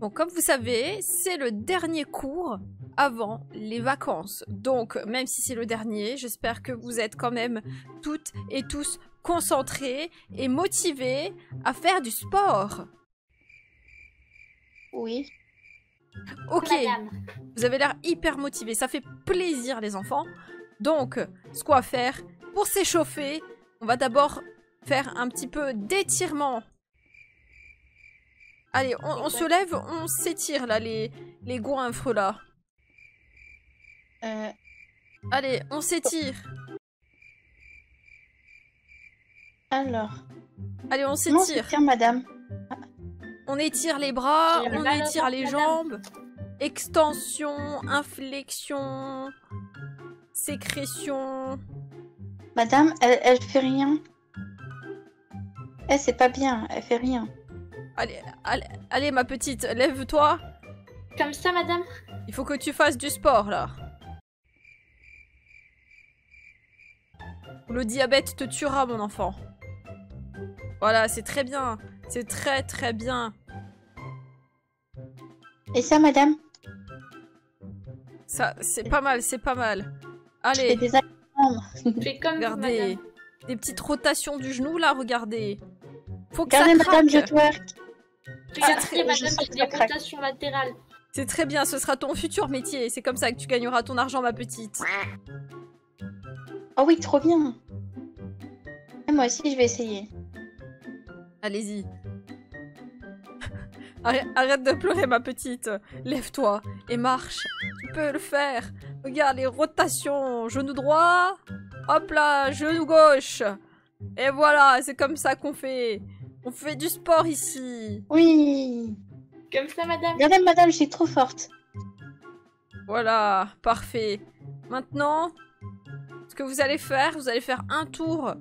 Bon, comme vous savez, c'est le dernier cours avant les vacances. Donc, même si c'est le dernier, j'espère que vous êtes quand même toutes et tous concentrés et motivés à faire du sport. Oui. Ok, Madame. vous avez l'air hyper motivés, ça fait plaisir les enfants. Donc, ce qu'on va faire, pour s'échauffer, on va d'abord faire un petit peu d'étirement. Allez, on, on se lève, on s'étire là, les, les goinfres là. Euh, Allez, on s'étire. alors. Allez, on s'étire. bien, madame? On étire les bras, on étire les madame. jambes. Extension, inflexion, sécrétion. Madame, elle, elle fait rien. Eh, c'est pas bien, elle fait rien. Allez, allez, allez, ma petite, lève-toi. Comme ça, madame Il faut que tu fasses du sport là. Le diabète te tuera, mon enfant. Voilà, c'est très bien. C'est très très bien. Et ça, madame? Ça, c'est pas mal, c'est pas mal. Je fais Allez, des comme vous, regardez. madame. Des petites rotations du genou là, regardez. Faut que Regardez, ça madame, je craque. twerk. Regardez, Ah, madame, j'ai des rotations latérales. C'est très bien, ce sera ton futur métier. C'est comme ça que tu gagneras ton argent, ma petite. Oh oui, trop bien. Et moi aussi, je vais essayer. Allez-y. Arrête, arrête de pleurer, ma petite. Lève-toi et marche. Tu peux le faire. Regarde les rotations. Genou droit. Hop là, genou gauche. Et voilà, c'est comme ça qu'on fait. On fait du sport ici. Oui. Comme ça, madame Regardez, madame, je suis trop forte. Voilà, parfait. Maintenant, ce que vous allez faire, vous allez faire un tour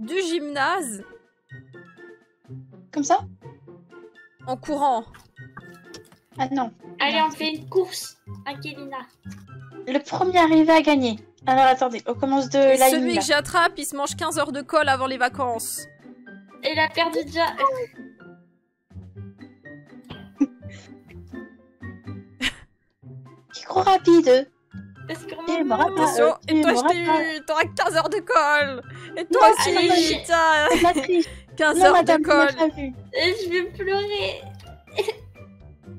du gymnase Comme ça? En courant. Ah non. Allez, on fait une course. Angelina. Le premier arrivé à gagner. Alors attendez, on commence de Et la celui ligne. que j'attrape, il se mange 15 heures de colle avant les vacances. Elle a perdu déjà. Est trop rapide. Que. Attention, euh, et toi tu je t'ai eu, t'auras 15 heures de colle. Et toi Non, aussi, putain, C'est de la triche. 15 Non, heures madame, de colle. Et Je vais pleurer.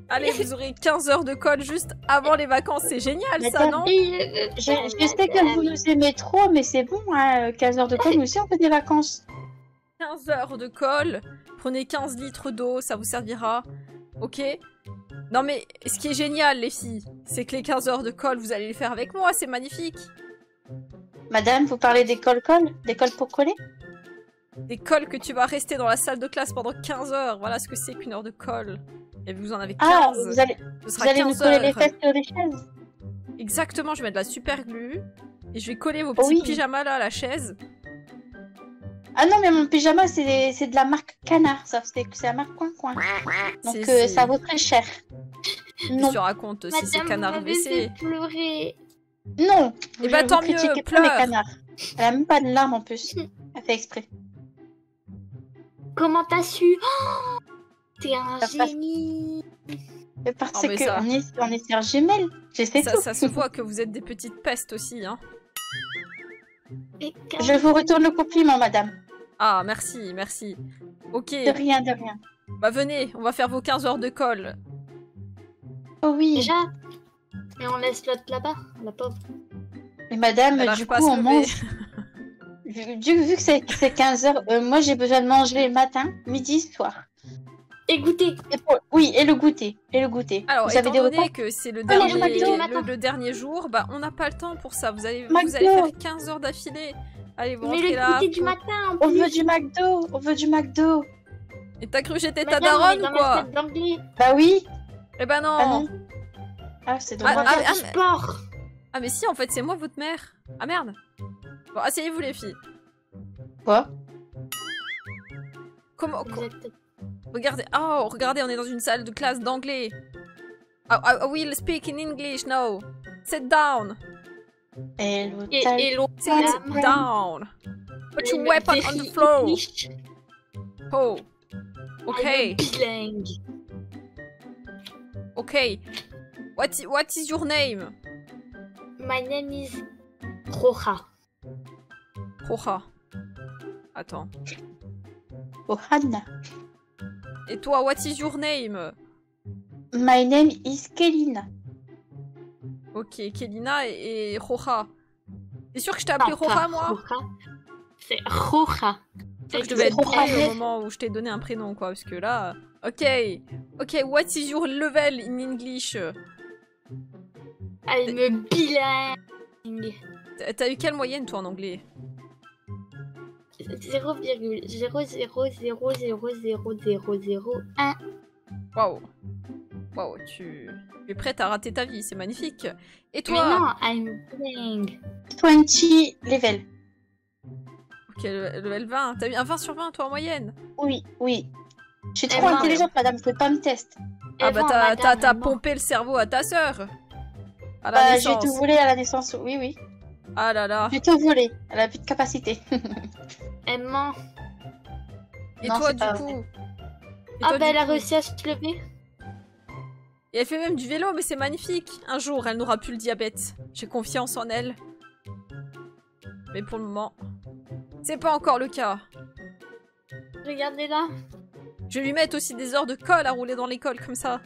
Allez, vous aurez 15 heures de colle juste avant les vacances, c'est génial ça, non? Et Je, je sais que vous nous aimez trop, mais c'est bon, hein, 15 heures de colle, nous aussi on fait des vacances. 15 heures de colle, prenez 15 litres d'eau, ça vous servira. Ok? Non mais ce qui est génial les filles, c'est que les 15 heures de colle, vous allez les faire avec moi, c'est magnifique. Madame, vous parlez des colle-colle Des colles pour coller? Des colles que tu vas rester dans la salle de classe pendant 15 heures, voilà ce que c'est qu'une heure de colle. Et vous en avez 15, Ah, vous allez, ce vous allez nous 15 coller les fesses sur les chaises Exactement, je vais mettre de la super glue et je vais coller vos petits Oui. pyjamas là à la chaise. Ah non, mais mon pyjama, c'est c'est de la marque Canard, ça, c'est c'est la marque Coin Coin. Donc euh, ça vaut très cher. Non, tu racontes si c'est canard WC pleurer. non Eh ben, Je tant mieux, pas, mais pleure. Canard. Elle a même pas de larmes en plus. Elle fait exprès. Comment t'as su? Oh T'es un Ça génie. Parce Oh, mais que ça- on est, on est sœurs jumelles. Je sais ça, tout. ça se voit que vous êtes des petites pestes aussi, hein. Et Je vous retourne le compliment, madame. Ah, merci, merci. Ok, De rien, de rien. bah venez, on va faire vos 15 heures de colle. Oh oui. Déjà Et on laisse l'autre là-bas, la pauvre. Mais madame, Elle du coup, on mange. Vu, vu que c'est c'est 15 heures, euh, moi j'ai besoin de manger matin, midi, soir. Et goûter. Et pour- Oui, et le goûter. Et le goûter. Alors, Vous avez étant des donné que c'est le, dernier, le, le dernier jour, bah on n'a pas le temps pour ça. Vous allez, vous allez faire 15 heures d'affilée. Allez, vous Mais rentrez le là. goûter du matin en On veut du McDo On veut du McDo Et t'as cru que j'étais ta daronne ou quoi. Bah oui Eh ben non. Ah non Ah, c'est Ah, dommage. ah, ah, sport. Ah mais si, en fait, c'est moi votre mère. Ah merde. Bon, asseyez-vous les filles. Quoi? Comment, co- Regardez, oh, regardez, on est dans une salle de classe d'anglais. I- I will speak in English now. Sit down. Et l'autre Et, taille. et l'autre Sit dame. down. Put your weapon on the floor. Oh. Elle Ok. est bilingue. Okay. What, what is your name? My name is Roja. Roja. Attends. Oh, Hannah. Et toi, what is your name? My name is Kelina. Ok, Kelina et, et Roja. T'es sûr que je t'ai appelé Roja, moi? Roja. C'est Roja. Je devais être prêt au moment où je t'ai donné un prénom, quoi, parce que là... Ok, ok, what is your level in English? I'm a bilingue. T'as- T'as eu quelle moyenne, toi, en anglais? 0,0000001. Waouh. Waouh, tu... tu es prête à rater ta vie, c'est magnifique. Et Mais toi? non, I'm bilingue. 20 level. Ok, le- level 20. T'as eu un 20 sur 20, toi, en moyenne? Oui, oui. Je suis Eh trop ben, intelligente, madame, vous pouvez pas me tester. Ah bah Eva, t'as- pompé le cerveau à ta sœur. À la Bah, j'ai tout volé à la naissance, oui, oui. Ah là là. J'ai tout volé. Elle a plus de capacité. Elle ment. Et Non, toi, du coup? Et Ah toi, bah elle a coup? réussi à se lever. Et elle fait même du vélo, mais c'est magnifique. Un jour, elle n'aura plus le diabète. J'ai confiance en elle. Mais pour le moment, c'est pas encore le cas. Regardez là. Je vais lui mettre aussi des heures de colle à rouler dans l'école comme ça.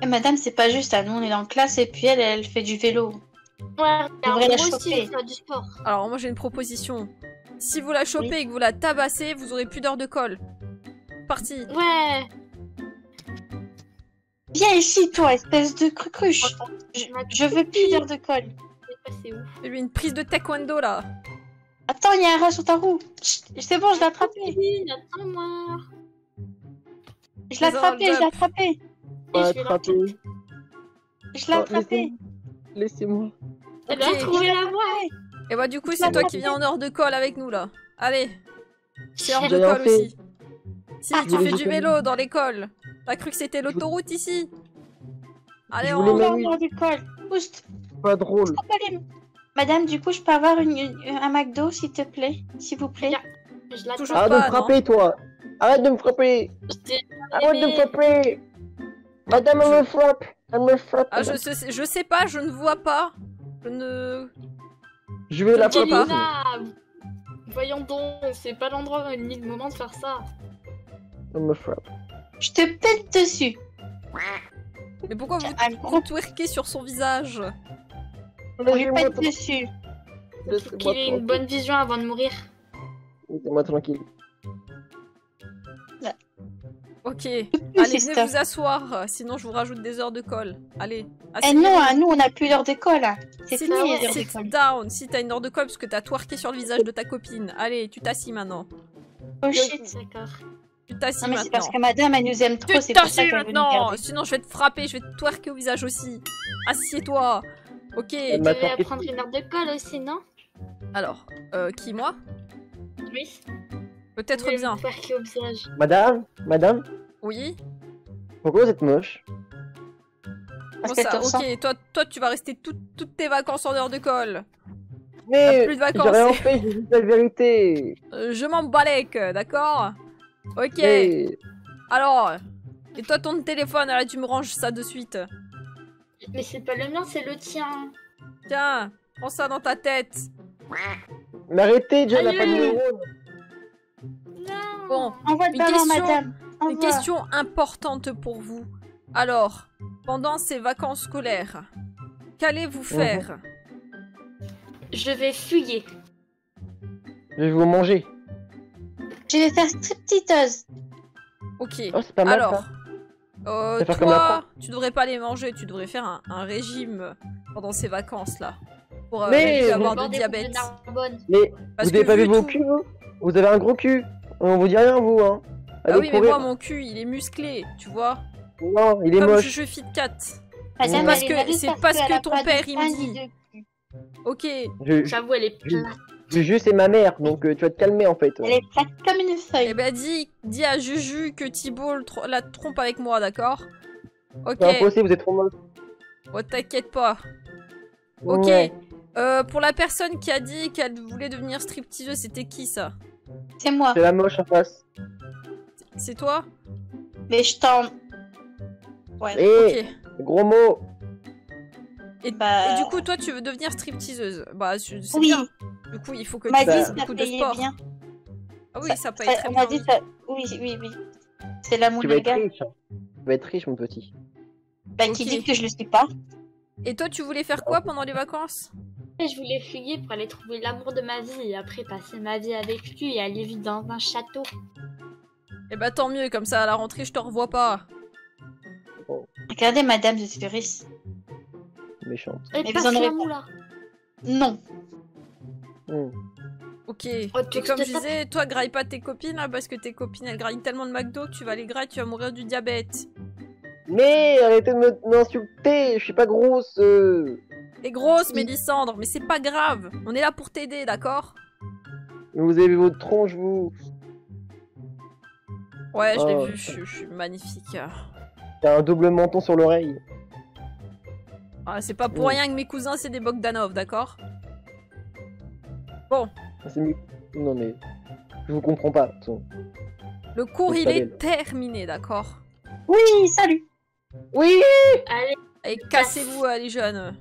Et madame, c'est pas juste, à nous on est en classe et puis elle, elle fait du vélo. Ouais, devrait la aussi, du sport. Alors moi j'ai une proposition. Si vous la chopez Oui. et que vous la tabassez, vous aurez plus d'heures de colle. Parti. Ouais. Viens ici, toi, espèce de crucruche. Je, je veux plus d'heure de colle. C'est. Fais-lui une prise de taekwondo là. Attends, il y a un rat sur ta roue. C'est bon, je l'ai attrapé. Attends-moi. Je l'ai attrapé, je l'ai attrapé. Je vais attrapé. Je l'ai attrapé. laissez- Laissez-moi. Elle a trouvé la voie. Et bah du coup c'est toi qui viens en heure de colle avec nous là. Allez, c'est heure de colle aussi. Si Ah, tu fais du vélo dans l'école. T'as cru que c'était l'autoroute ici Allez on... avoir du colle. Oust. Pas drôle. Madame, du coup, je peux avoir une, une- un McDo, s'il te plaît S'il vous plaît Je Arrête pas, de me frapper, toi. Arrête de me frapper. Arrête de me frapper. Madame, elle me frappe. Elle me frappe. Ah je sais, je sais pas, je ne vois pas. Je ne... Je vais la frapper. Voyons donc, c'est pas l'endroit ni le moment de faire ça. Elle me frappe. Je te pète dessus. Mais pourquoi vous, Un vous twerkez sur son visage on lui pète dessus. Faut qu'il ait une tranquille. bonne vision avant de mourir. Laissez-moi tranquille. Ok, allez venez vous asseoir, sinon je vous rajoute des heures de colle. Allez, Eh non, à nous, on n'a plus d'heure de colle. hein. C'est fini, les heures de sit colle. down si t'as une heure de colle parce que t'as twerké sur le visage de ta copine. Allez, tu t'assis maintenant. Oh shit. D'accord. Tu t'assis Non, mais c'est maintenant. parce que madame, elle nous aime trop, Tu c'est pour ça t'assis qu'elle veut nous maintenant garder. Sinon je vais te frapper, je vais te twerker au visage aussi. Assieds-toi. Ok, Tu m'a devais twerké. prendre une heure de colle aussi, non? Alors, euh, qui moi? Oui. Peut-être Tu bien. Qui au visage. Madame, madame, Oui pourquoi vous êtes moche? Parce qu'elle ça. Ok, toi, toi tu vas rester tout- toutes tes vacances en heure de colle. Mais plus de j'ai vacances, rien c'est- fait, j'ai juste la vérité. Euh, je m'en balèque, d'accord? Ok, alors... Et toi ton téléphone, là tu me ranges ça de suite. Mais c'est pas le mien, c'est le tien. Tiens, prends ça dans ta tête. mais arrêtez, déjà, elle a pas de Allez. neurones. Non. Bon, Envoie le Une question- madame. Une Envoie. question importante pour vous. Alors, pendant ces vacances scolaires, qu'allez-vous faire? Je vais fuyer. Je vais vous manger. Je vais faire striptease. Ok. Oh, c'est pas mal Alors, ça. euh, comme toi, tu devrais pas les manger, tu devrais faire un, un régime pendant ces vacances-là. Pour euh, Mais vous- avoir de Bordel, diabète. Narbonne. Mais Parce vous avez que pas vu vos tout- culs, vous? Vous avez un gros cul. On vous dit rien, vous, hein. Ah Allez oui, mais moi, mon cul, il est musclé, tu vois. Non, il est Comme moche. Juju Fit Cat. Parce que- malice c'est parce parce qu'elle que ton père, il me dit. Ok. Je, J'avoue, elle est je, plate. Juju, c'est ma mère, donc euh, tu vas te calmer, en fait. Elle est plate comme une feuille. Eh ben, dis, dis à Juju que Thibault le la trompe avec moi, d'accord? Ok. C'est impossible, vous êtes trop moche. Oh, t'inquiète pas. Ok. Ouais. Euh, pour la personne qui a dit qu'elle voulait devenir stripteaseuse, c'était qui ça? C'est moi. C'est la moche en face. C'est toi? Mais je t'en. Ouais. Eh, Ok. gros mot. Et, Bah, et du coup, toi, tu veux devenir stripteaseuse? Bah, c'est c'est oui, bien. Du coup, il faut que tu fasses ça beaucoup de sport. bien. Ah oui, Ça- ça paye ça- très on bien. dit ça. Oui, oui, oui. C'est l'amour Tu vas être légal. riche. Tu vas être riche, mon petit. Bah, qui dit que je le suis pas Et toi, tu voulais faire quoi pendant les vacances? Je voulais fuyer pour aller trouver l'amour de ma vie et après passer ma vie avec lui et aller vivre dans un château. Eh bah, tant mieux, comme ça, à la rentrée, je te revois pas. Regardez, madame, je suis riche. Méchante. Et Mais vous en l'amour là. Non. Ok. Oh, tu Et comme je disais, toi, graille pas tes copines, là, parce que tes copines, elles graillent tellement de McDo que tu vas les grailler, tu vas mourir du diabète. Mais arrêtez de me- m'insulter, je suis pas grosse. euh. T'es grosse, Oui. Mélissandre, mais c'est pas grave. On est là pour t'aider, d'accord? Vous avez vu votre tronche, vous? Ouais, je l'ai Oh. vu, je, je suis magnifique. T'as un double menton sur l'oreille. Ah, c'est pas pour Oui. rien que mes cousins, c'est des Bogdanov, d'accord? C'est mieux. Non mais, je vous comprends pas. Le cours, il est terminé, d'accord? Oui, salut. Oui. Allez, Et cassez-vous, euh, les jeunes.